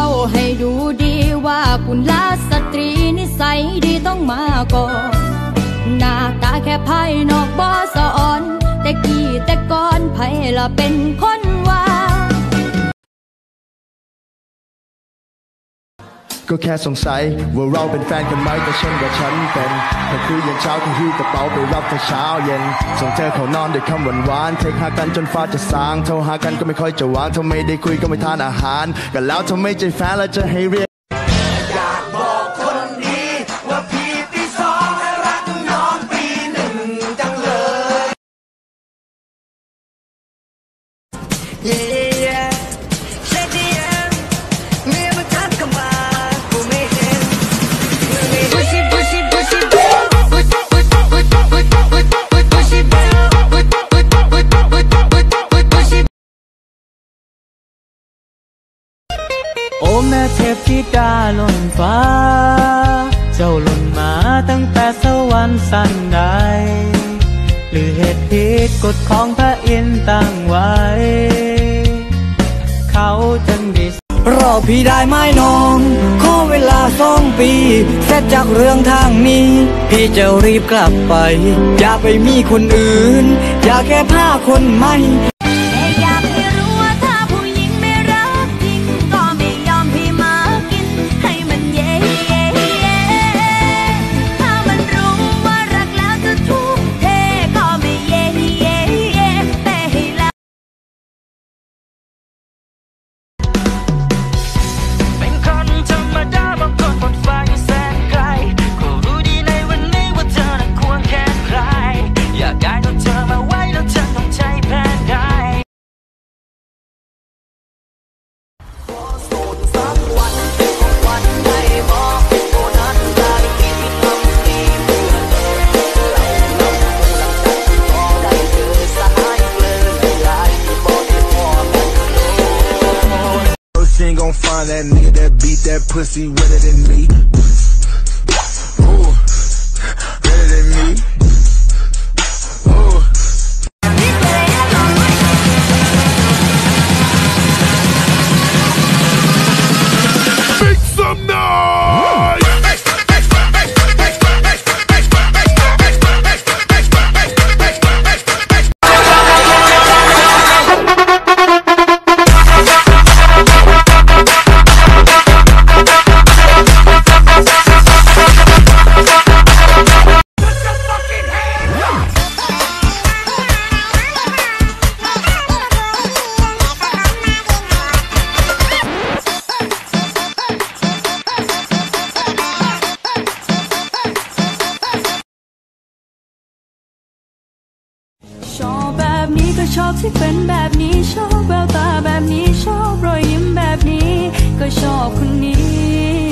าให้ดูดีว่าคุณลาสตรีนิสัยดีต้องมาก่อนหน้าตาแค่ไพ่นอกบอสอ่อน แต่กี่แต่ก่อนไผละเป็นคน ก็แค่สงสัยว่าเราเป็นแฟนกันไหมแต่ฉันว่าฉันเป็นพอคุยยันเช้าก็หิ้วกระเป๋าไปรับเธอเช้าเย็นส่งเธอเขานอนด้วยคำหวานหวานเทคหากันจนฟ้าจะสางโทรหากันก็ไม่ค่อยจะวางเธอไม่ได้คุยก็ไม่ทานอาหารกันแล้วเธอไม่ใจแฟนแล้วจะให้เรียก แม่เทพธิดาล้นฟ้า เจ้าล่นมาตั้งแต่สวรรค์สันใด หรือเหตุผิดกฎของพระอินทร์ตั้งไว้ เขาจึงได้รอพี่ได้ไหมน้อง ขอเวลาสองปี เสร็จจากเรื่องทางนี้ พี่จะรีบกลับไป อย่าไปมีคนอื่น อย่าแค่ผ้าคนใหม่ find that nigga that beat that pussy wetter than me. แบบนี้ก็ชอบที่เป็นแบบนี้ชอบแววตาแบบนี้ชอบรอยยิ้มแบบนี้ ก็ชอบคนนี้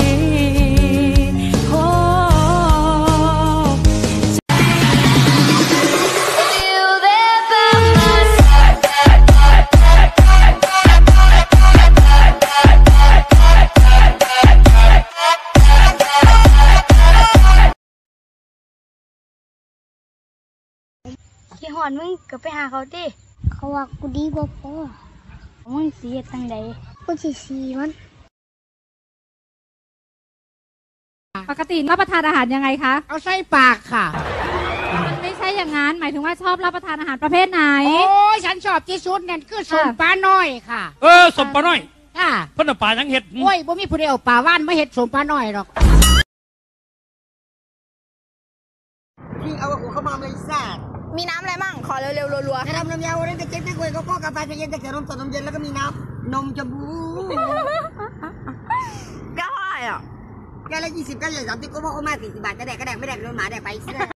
ขี้หอนมึงก็ไปหาเขาติเขาว่ากูดีบ่พอมึงเสียตังใดกูสิสีมันปกติรับประทานอาหารยังไงคะ เอาใส่ปากค่ะ มันไม่ใช่อย่างนั้น หมายถึงว่าชอบรับประทานอาหารประเภทไหน โอ้ยฉันชอบที่สุดนั่นคือส้มค่ะปลาน้อยค่ะ เออสมปลาน้อย ค่ะเพิ่นเอาปลายังเห็ด โอ้ยบ่มีผู้ใดเอาปลาว่านมาเฮ็ดส้มปลาน้อยหรอกมี มีน้ำอะไรมั่งขอเร็วๆรัวน้ำน้ำยาวันนี้จะเจ๊กตะกวยก็ก็กาแฟเย็นแต่เกิดนมสดนมเย็นแล้วก็มีน้ำนมชมพูๆก็เท่าไหร่อะ แก้วละยี่สิบแก้วละสามสิบก็พ่อโอมาสี่สิบบาทจะแดกก็แดกไม่แดกโดนหมาแดกไป